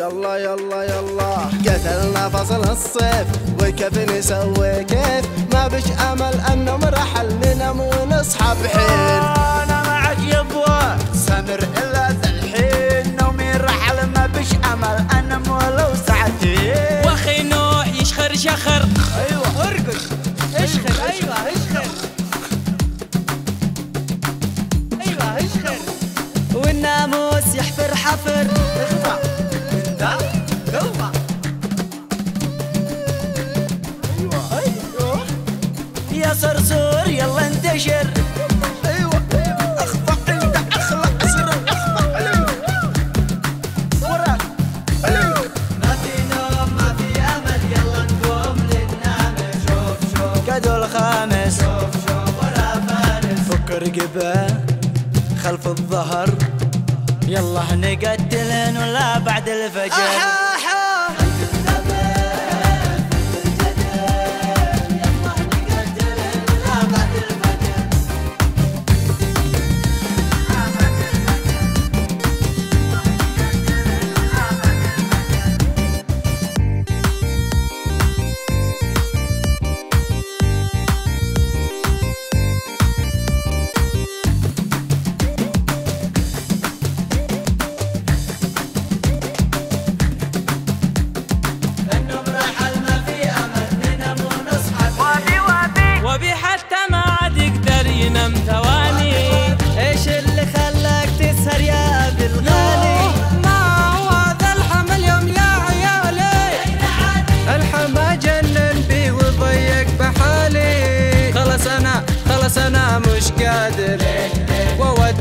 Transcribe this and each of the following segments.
يلا يلا يلا. قتلنا فصل الصيف وكيف نسوي كيف؟ ما بش أمل ان نرحل ننام ونصحى بحين أنا معك يبوى سمر إلا ذا الحين. نومي رحل ما بش أمل انام ولو ساعتين. واخي نوح يشخر شخر. أيوه. الخامس شوف شوف ولا فارس فك رقبه خلف الظهر. يلا نقتلن ولا بعد الفجر.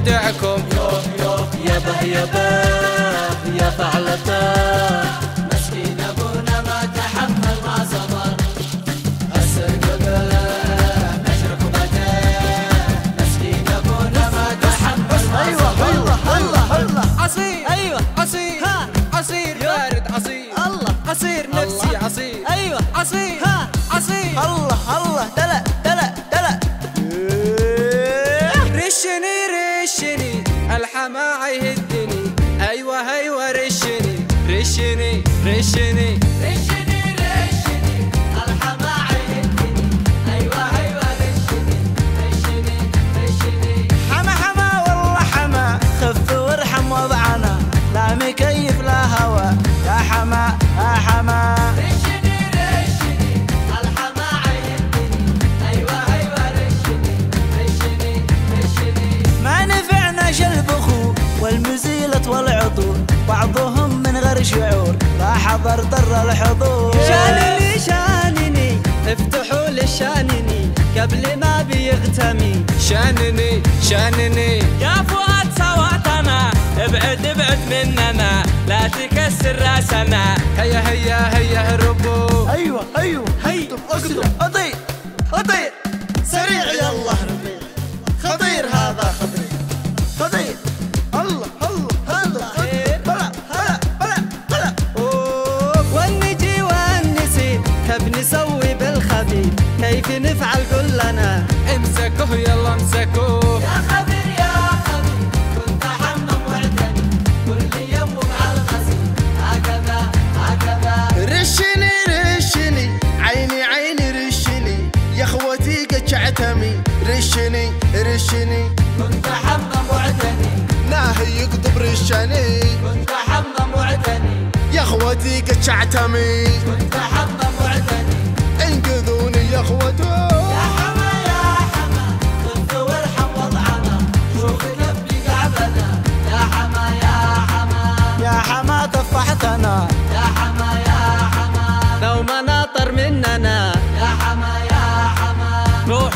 وودعكم يبه يبه يا فعلته مسكين أبونا ما تحمل ما صبر. مسكين أبونا ما تحمل ما أيوه الله الله الله عصير أيوه عصير ها. عصير بارد عصير الله. عصير نفسي عصير أيوه. عصير ها. عصير الله الله. دلع دلع دلع. رشني رشني الحما يهدني أيوه أيوه رشني رشني رشني. رشني رشني لا حضر ضر الحضور. شانني شانني افتحوا لي شانني قبل ما بيغتمي شانني شانني يا فؤاد سواتنا ابعد ابعد مننا. لا تكسر راسنا. هيا هيا هيا هربوا أيوه أيوه. هي أقدر يا خبير يا خبير كنت حمم واعتني كل يوم مع الغسيل هكذا هكذا. رشني رشني عيني عيني رشني. يا أخوتي قد شعتمي رشني رشني. كنت حمم واعتني ناهي يقطب رشني. كنت حمم واعتني يا أخوتي قد شعتمي كنت حمم واعتني انقذوني يا أخوتي.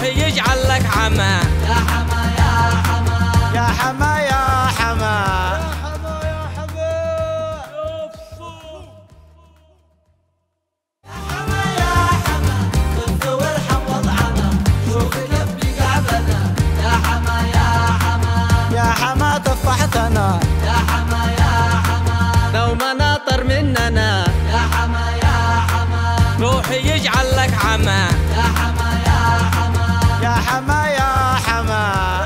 يجعل لك عمى يا حما. يا حما يا حما. يا حما حما يا حما. خذ وارحم وضعنا شوف كيف قعبنا يا حما يا حما يا حما طفحتنا. يا حما يا حما. لو ما ناطر مننا. يا حما يا حما. روحي يجعل لك عمى يا حما يا حما.